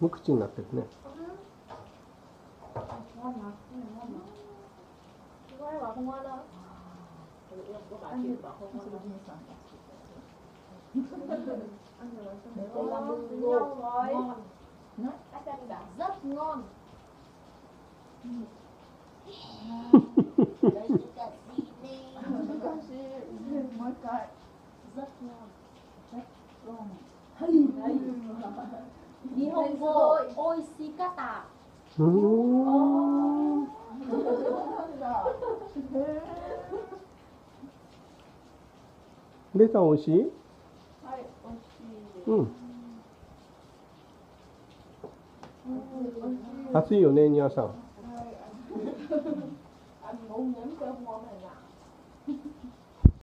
無口になってるね。もう一回 Rất ngon ロン Nihongo oishikata うーん。なんだへレタ美味しい？はい、美味しいです。うん。暑いよね、ニワさん。